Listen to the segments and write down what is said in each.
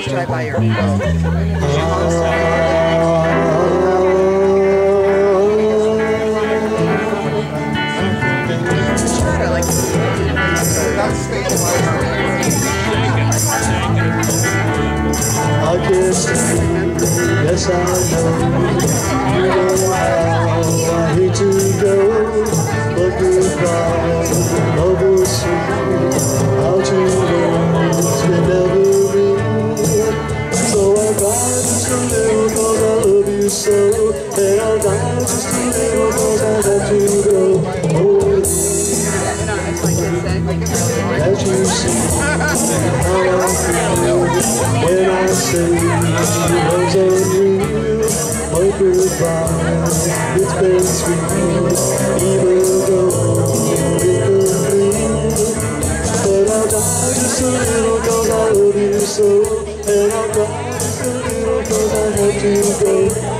always drive by your Sure, I like I guess, yes I know, so, and I died just a little cause I had to go. Oh, as you see how I feel when I say it was unreal. Oh, goodbye, it's been sweet, even though it could be. But I'll die just a little cause I love you so, and I'll cry just a little cause I had to go.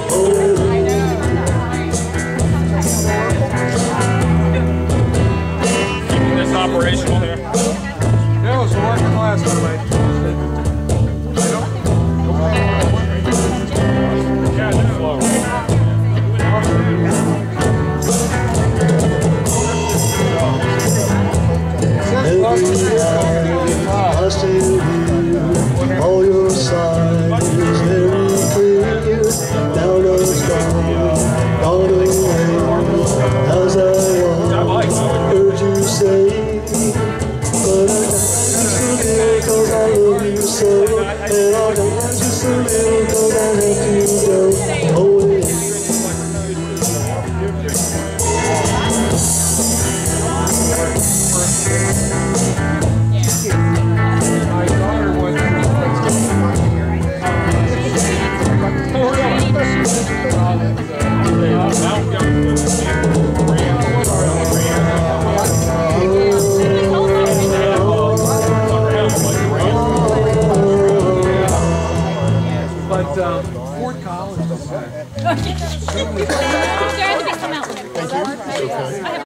Say, but I just a little 'cause I love you. so, and I died just a But um, Fort Collins. Is uh, Sorry, I